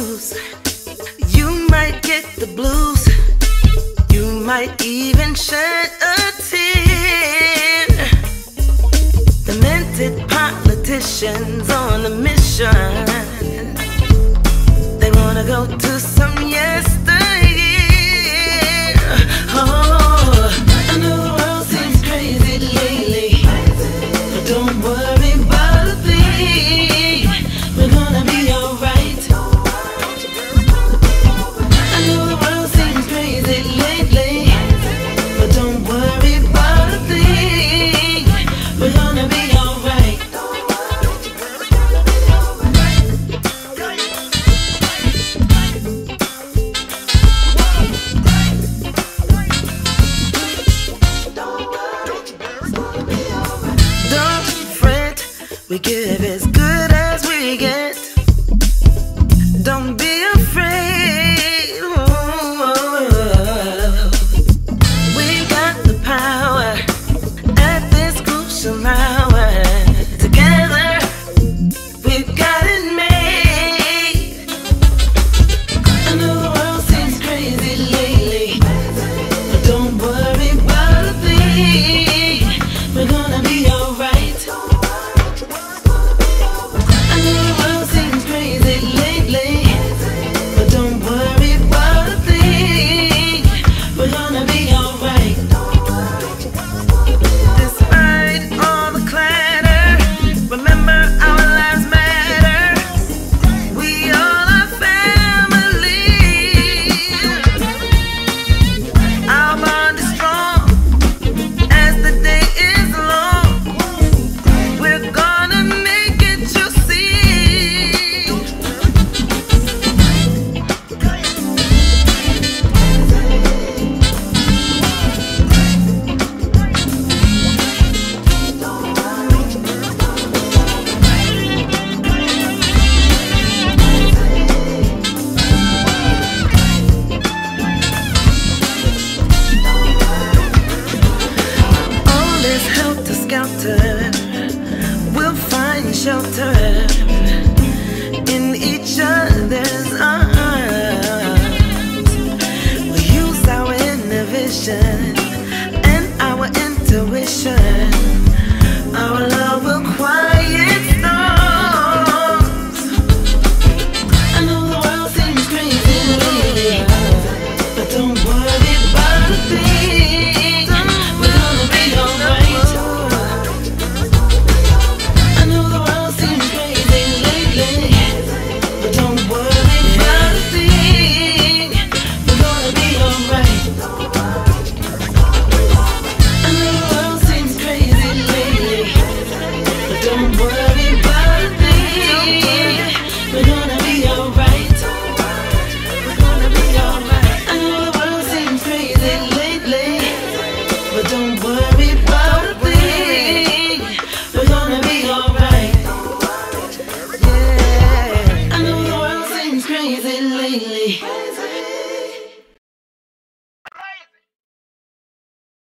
shoes. You might get the blues. You might even shed a tear. Demented politicians on a mission. They wanna go to some We give as good as we get. Don't be shelter don't